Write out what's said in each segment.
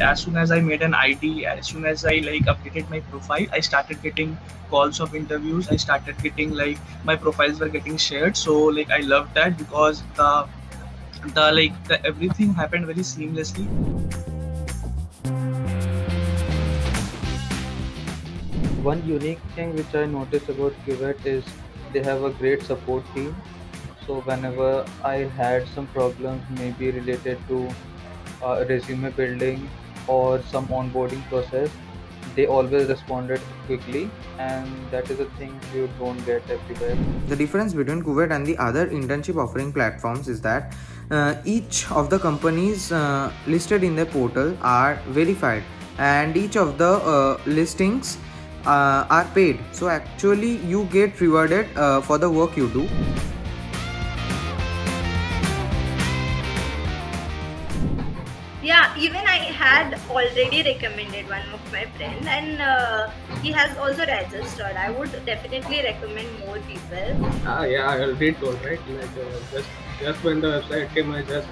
as soon as I made an ID, as soon as I like updated my profile, I started getting calls of interviews. I started getting like my profiles were getting shared. So like I loved that because the the like the everything happened very seamlessly. One unique thing which I noticed about Cuvette is they have a great support team. So whenever I had some problems, maybe related to uh, resume building or some onboarding process, they always responded quickly, and that is a thing you don't get everywhere. The difference between Cuvette and the other internship offering platforms is that uh, each of the companies uh, listed in the portal are verified, and each of the uh, listings uh, are paid. So actually, you get rewarded uh, for the work you do. Yeah even i had already recommended one of my friend and uh, he has also registered i would definitely recommend more people Ah, yeah, I already told, right? Like, uh, just just when the website came, I just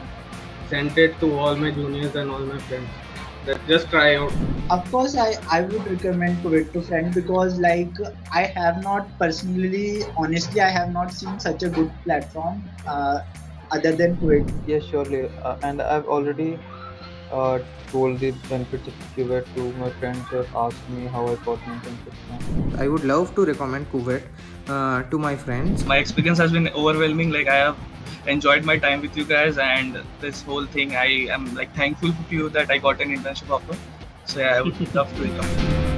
sent it to all my juniors and all my friends. That just try out. Of course, I, I would recommend Cuvette to friend because like I have not personally, honestly, I have not seen such a good platform uh, other than Cuvette. Yes, surely, uh, and I've already uh, told the benefits of to my friends who have asked me how I got my internship. I would love to recommend Cuvette uh, to my friends. My experience has been overwhelming. Like I have enjoyed my time with you guys and this whole thing. I am like thankful to you that I got an internship offer. So yeah, I would love to recommend.